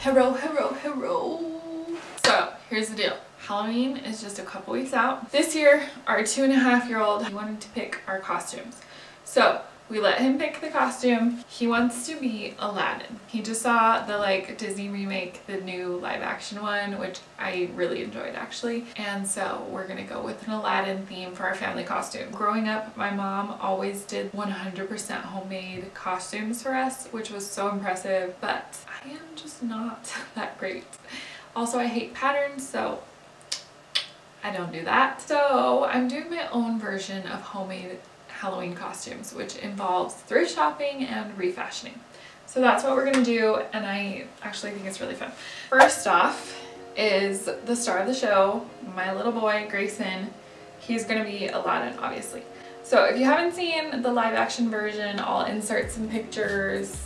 Hello, hello, hello. So here's the deal. Halloween is just a couple weeks out. This year, our two and a half year old wanted to pick our costumes. So we let him pick the costume. He wants to be Aladdin. He just saw the like Disney remake, the new live action one, which I really enjoyed actually. And so we're gonna go with an Aladdin theme for our family costume. Growing up, my mom always did 100% homemade costumes for us, which was so impressive, but I am just not that great. Also, I hate patterns, so I don't do that. So I'm doing my own version of homemade Halloween costumes, which involves thrift shopping and refashioning. So that's what we're gonna do, and I actually think it's really fun. First off is the star of the show, my little boy, Grayson. He's gonna be Aladdin, obviously. So if you haven't seen the live action version, I'll insert some pictures.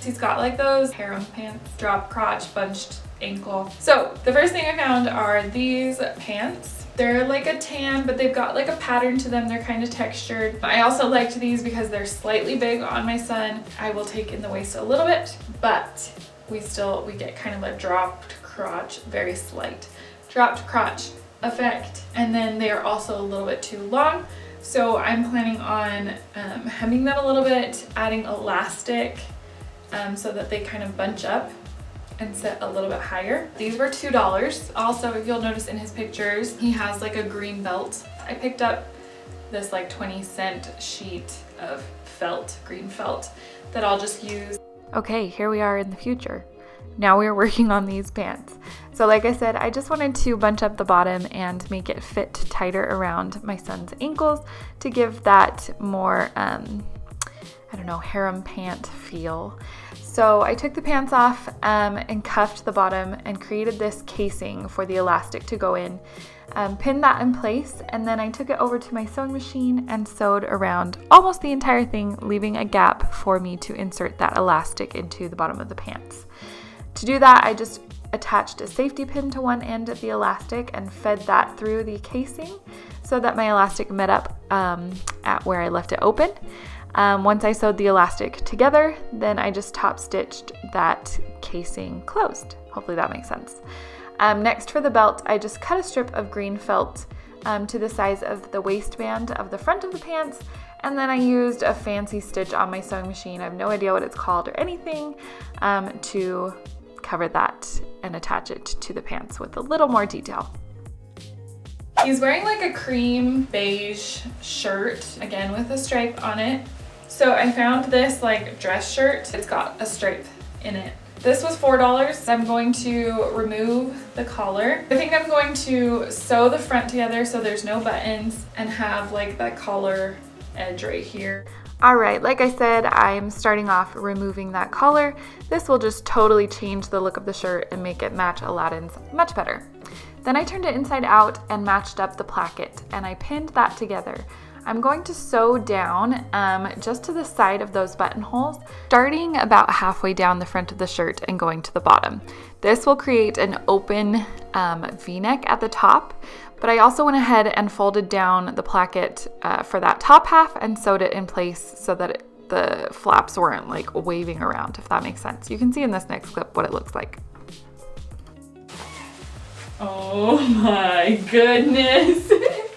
He's got like those harem pants, drop crotch, bunched ankle. So the first thing I found are these pants they're like a tan, but they've got like a pattern to them. They're kind of textured. I also liked these because they're slightly big on my son. I will take in the waist a little bit, but we still, we get kind of a dropped crotch, very slight dropped crotch effect. And then they are also a little bit too long. So I'm planning on um, hemming them a little bit, adding elastic um, so that they kind of bunch up and sit a little bit higher. These were $2. Also, if you'll notice in his pictures, he has like a green belt. I picked up this like 20 cent sheet of felt, green felt, that I'll just use. Okay, here we are in the future. Now we're working on these pants. So like I said, I just wanted to bunch up the bottom and make it fit tighter around my son's ankles to give that more, um, I don't know, harem pant feel. So I took the pants off um, and cuffed the bottom and created this casing for the elastic to go in. Um, pinned that in place and then I took it over to my sewing machine and sewed around almost the entire thing, leaving a gap for me to insert that elastic into the bottom of the pants. To do that, I just attached a safety pin to one end of the elastic and fed that through the casing so that my elastic met up um, at where I left it open. Um, once I sewed the elastic together, then I just top stitched that casing closed. Hopefully that makes sense. Um, next for the belt, I just cut a strip of green felt um, to the size of the waistband of the front of the pants, and then I used a fancy stitch on my sewing machine, I have no idea what it's called or anything, um, to cover that and attach it to the pants with a little more detail. He's wearing like a cream beige shirt, again with a stripe on it. So I found this like dress shirt. It's got a stripe in it. This was $4. I'm going to remove the collar. I think I'm going to sew the front together so there's no buttons and have like that collar edge right here. All right, like I said, I'm starting off removing that collar. This will just totally change the look of the shirt and make it match Aladdin's much better. Then I turned it inside out and matched up the placket and I pinned that together. I'm going to sew down um, just to the side of those buttonholes, starting about halfway down the front of the shirt and going to the bottom. This will create an open um, v-neck at the top, but I also went ahead and folded down the placket uh, for that top half and sewed it in place so that it, the flaps weren't like waving around, if that makes sense. You can see in this next clip what it looks like. Oh my goodness.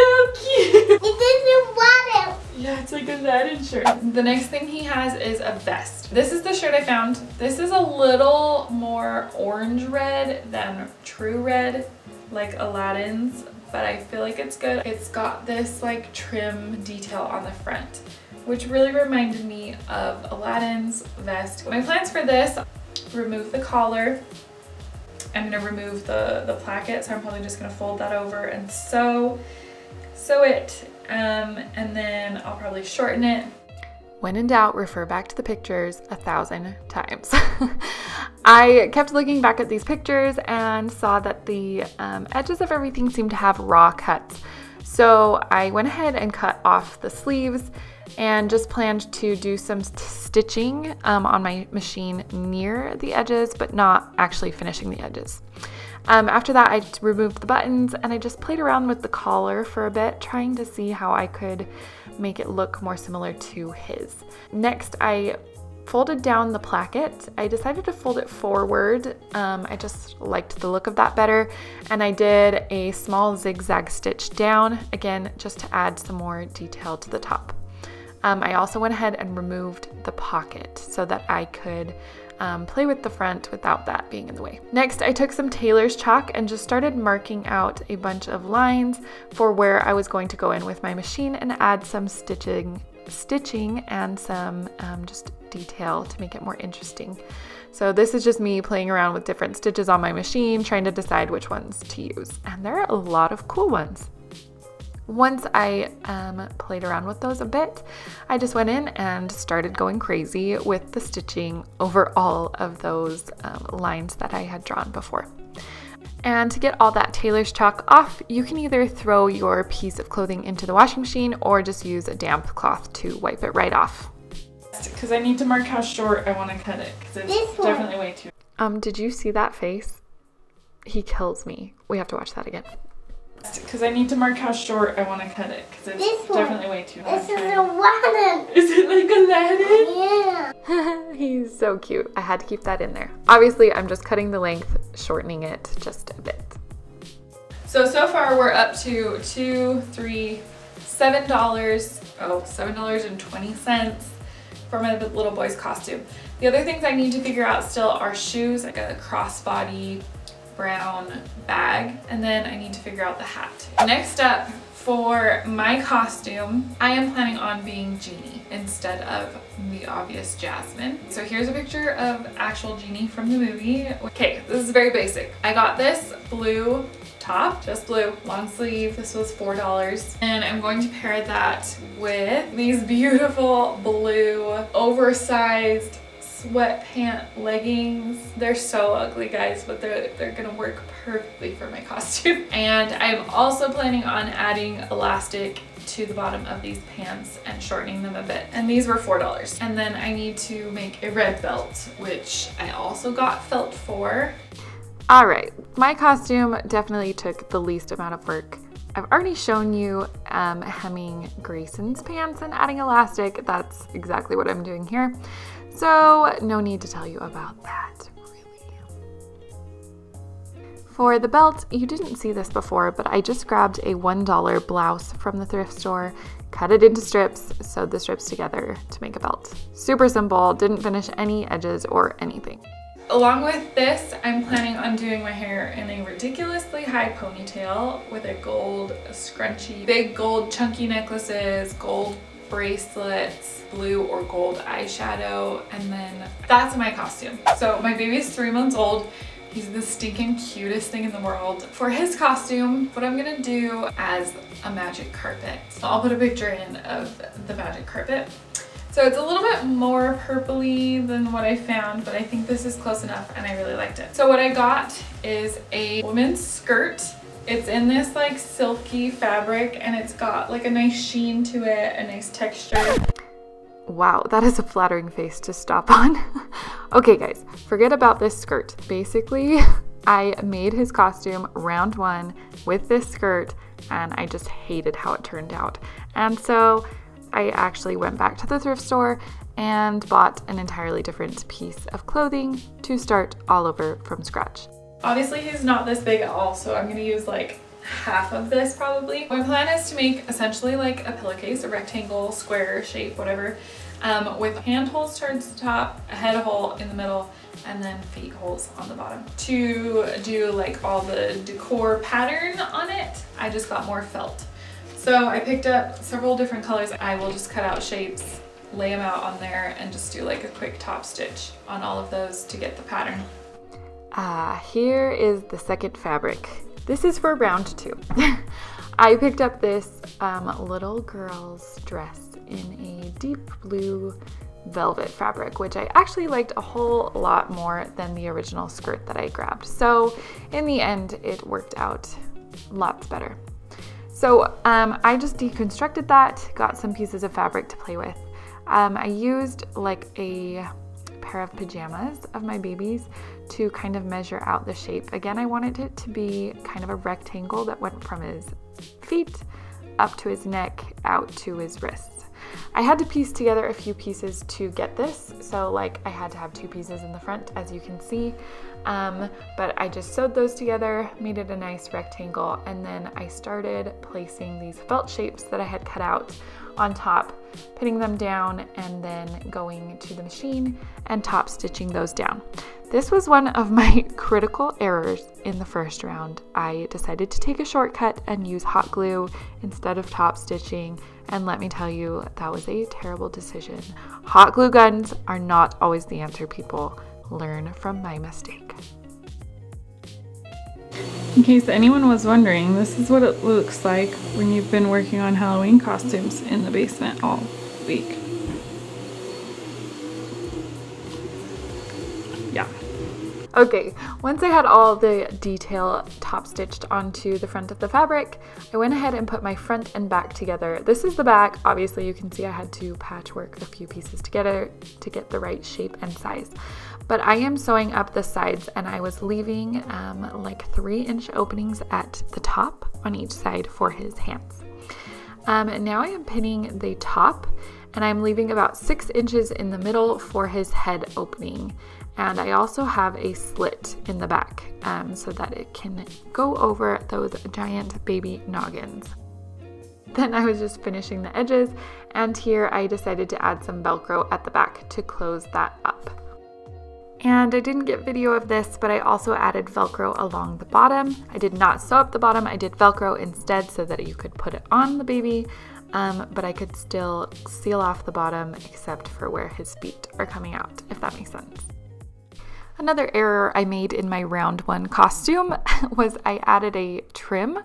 so cute. It doesn't want. Yeah, it's like a Aladdin shirt. The next thing he has is a vest. This is the shirt I found. This is a little more orange red than true red, like Aladdin's, but I feel like it's good. It's got this like trim detail on the front, which really reminded me of Aladdin's vest. My plans for this, remove the collar, I'm gonna remove the, the placket, so I'm probably just gonna fold that over and sew, sew it, um, and then I'll probably shorten it. When in doubt, refer back to the pictures a thousand times. I kept looking back at these pictures and saw that the um, edges of everything seemed to have raw cuts. So I went ahead and cut off the sleeves and just planned to do some stitching um, on my machine near the edges, but not actually finishing the edges. Um, after that, I removed the buttons and I just played around with the collar for a bit, trying to see how I could make it look more similar to his. Next, I folded down the placket. I decided to fold it forward. Um, I just liked the look of that better. And I did a small zigzag stitch down, again, just to add some more detail to the top. Um, I also went ahead and removed the pocket so that I could um, play with the front without that being in the way. Next, I took some tailor's chalk and just started marking out a bunch of lines for where I was going to go in with my machine and add some stitching stitching and some um, just detail to make it more interesting. So this is just me playing around with different stitches on my machine, trying to decide which ones to use. And there are a lot of cool ones. Once I um, played around with those a bit, I just went in and started going crazy with the stitching over all of those um, lines that I had drawn before. And to get all that tailor's chalk off, you can either throw your piece of clothing into the washing machine or just use a damp cloth to wipe it right off. Because I need to mark how short I want to cut it, because it's definitely way too. Um, did you see that face? He kills me. We have to watch that again. Because I need to mark how short I want to cut it, because it's This one. definitely way too long. This is a water. Is it like Aladdin? Yeah. He's so cute. I had to keep that in there. Obviously, I'm just cutting the length, shortening it just a bit. So, so far we're up to two, three, seven dollars, oh, seven dollars and twenty cents for my little boy's costume. The other things I need to figure out still are shoes, like a crossbody brown bag, and then I need to figure out the hat. Next up, for my costume, I am planning on being Genie instead of the obvious Jasmine. So here's a picture of actual Genie from the movie. Okay, this is very basic. I got this blue top, just blue, long sleeve. This was $4. And I'm going to pair that with these beautiful blue, oversized sweatpant leggings. They're so ugly, guys, but they're, they're gonna work perfectly for my costume. And I'm also planning on adding elastic to the bottom of these pants and shortening them a bit. And these were $4. And then I need to make a red belt, which I also got felt for. All right, my costume definitely took the least amount of work. I've already shown you um, hemming Grayson's pants and adding elastic. That's exactly what I'm doing here. So no need to tell you about that, really. For the belt, you didn't see this before, but I just grabbed a $1 blouse from the thrift store, cut it into strips, sewed the strips together to make a belt. Super simple, didn't finish any edges or anything. Along with this, I'm planning on doing my hair in a ridiculously high ponytail with a gold scrunchie, big gold chunky necklaces, gold bracelets, blue or gold eyeshadow, and then that's my costume. So my baby is three months old. He's the stinking cutest thing in the world. For his costume, what I'm gonna do as a magic carpet. So I'll put a picture in of the magic carpet. So it's a little bit more purpley than what I found, but I think this is close enough and I really liked it. So what I got is a woman's skirt. It's in this like silky fabric and it's got like a nice sheen to it, a nice texture. Wow, that is a flattering face to stop on. okay, guys, forget about this skirt. Basically, I made his costume round one with this skirt, and I just hated how it turned out. And so I actually went back to the thrift store and bought an entirely different piece of clothing to start all over from scratch. Obviously he's not this big at all, so I'm gonna use like half of this probably. My plan is to make essentially like a pillowcase, a rectangle, square shape, whatever, um, with hand holes towards the top, a head hole in the middle, and then feet holes on the bottom. To do like all the decor pattern on it, I just got more felt. So I picked up several different colors. I will just cut out shapes, lay them out on there, and just do like a quick top stitch on all of those to get the pattern. Ah, here is the second fabric. This is for round two. I picked up this um, little girl's dress in a deep blue velvet fabric, which I actually liked a whole lot more than the original skirt that I grabbed. So in the end, it worked out lots better. So um, I just deconstructed that, got some pieces of fabric to play with. Um, I used like a pair of pajamas of my babies to kind of measure out the shape. Again, I wanted it to be kind of a rectangle that went from his feet up to his neck, out to his wrists. I had to piece together a few pieces to get this. So like I had to have two pieces in the front as you can see. Um, but I just sewed those together, made it a nice rectangle, and then I started placing these felt shapes that I had cut out on top, pinning them down, and then going to the machine and top stitching those down. This was one of my critical errors in the first round. I decided to take a shortcut and use hot glue instead of top stitching and let me tell you, that was a terrible decision. Hot glue guns are not always the answer, people. Learn from my mistake. In case anyone was wondering, this is what it looks like when you've been working on Halloween costumes in the basement all week. Yeah. Okay, once I had all the detail top stitched onto the front of the fabric, I went ahead and put my front and back together. This is the back. Obviously you can see I had to patchwork a few pieces together to get the right shape and size. But I am sewing up the sides and I was leaving um, like three inch openings at the top on each side for his hands. Um, now I am pinning the top and I'm leaving about six inches in the middle for his head opening. And I also have a slit in the back um, so that it can go over those giant baby noggins. Then I was just finishing the edges and here I decided to add some Velcro at the back to close that up. And I didn't get video of this, but I also added Velcro along the bottom. I did not sew up the bottom, I did Velcro instead so that you could put it on the baby, um, but I could still seal off the bottom except for where his feet are coming out, if that makes sense. Another error I made in my round one costume was I added a trim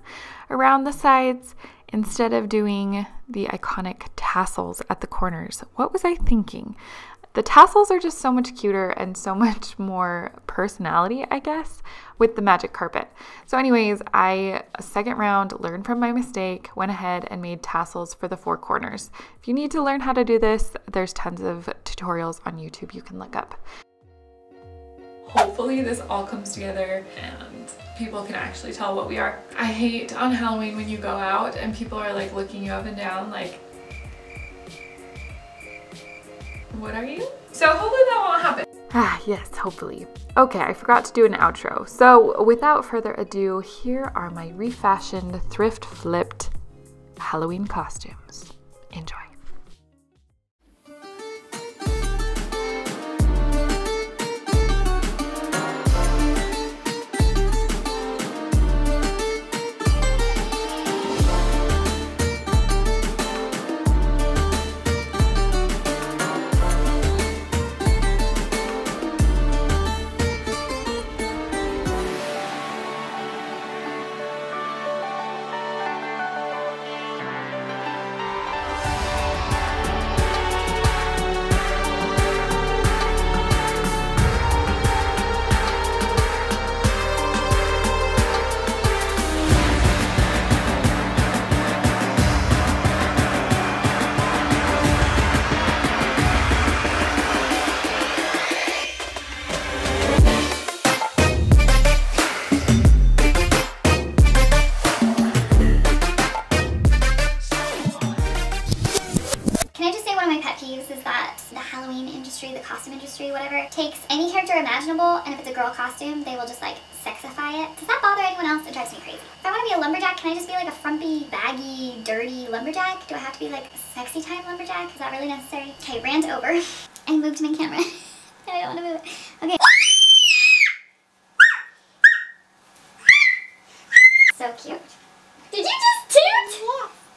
around the sides instead of doing the iconic tassels at the corners. What was I thinking? The tassels are just so much cuter and so much more personality, I guess, with the magic carpet. So, anyways, I, second round, learned from my mistake, went ahead and made tassels for the four corners. If you need to learn how to do this, there's tons of tutorials on YouTube you can look up hopefully this all comes together and people can actually tell what we are. I hate on Halloween when you go out and people are like looking you up and down like, what are you? So hopefully that won't happen. Ah, yes, hopefully. Okay, I forgot to do an outro. So without further ado, here are my refashioned, thrift flipped Halloween costumes. Enjoy. Imaginable, and if it's a girl costume, they will just like sexify it. Does that bother anyone else? It drives me crazy. If I want to be a lumberjack, can I just be like a frumpy, baggy, dirty lumberjack? Do I have to be like a sexy time lumberjack? Is that really necessary? Okay, rant over. I moved my camera. I don't want to move it. Okay. So cute.